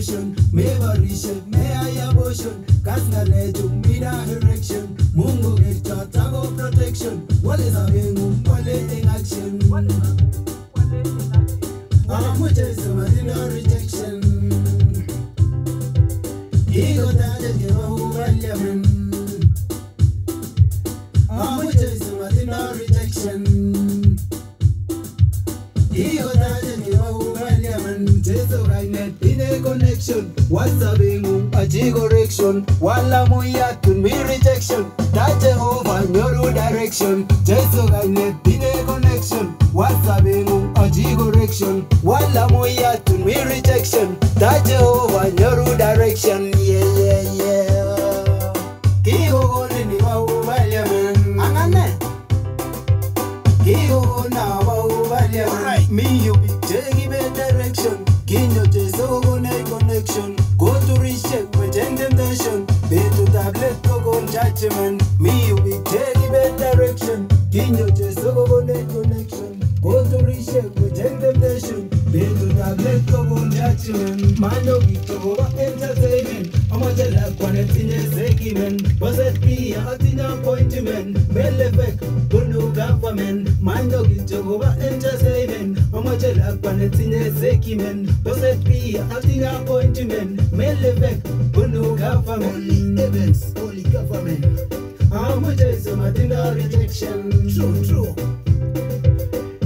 Mebarishe meyai abortion? Kas ngalechu mi direction Mungu kerchot ako protection. Wale sabeng'ung wale in action? Amuche simatinda rejection. Kikotache chebo parliament Amuche simatinda rejection ine connection WhatsApping'ung achi correction. Wala muyatun mi rejection. Ta Jehova nyoru direction. Jesu kainet ine connection. WhatsApping'ung achi correction. Wala muyatun mi rejection. Ta Jehova nyoru direction. Yeah yeah yeah. Kikokoni ni bau parliament Angane. Kikokona bau parliament Mi yu bik chekibe direction. Kinyo Jesu kokonech judgment. Mi yu bik chekibe direction. Kinyo Jesu kokonech connection. Go to reshape, Koturishe wecheng temptation Betutab let kokon judgment. Manyo bik chekobo entertainment. Amache lakwa netinye sekimen Boset pia atinye appointment. Melefek bunu government. Manyo bik chekobo entertainment. Amache lakwa netinye sekimen Boset pia atinye appointment. Melefek bunu government. Only events, only government Amuche simatinda rejection? True, true.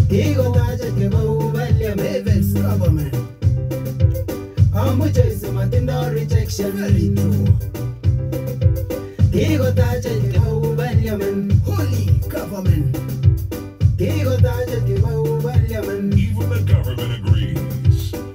Kikotache chebo parliament Events government Amuche simatinda rejection? Very true. Kikotache chebo parliament Holy government Kikotache chebo parliament Even the government agrees. Amuche simatinda rejection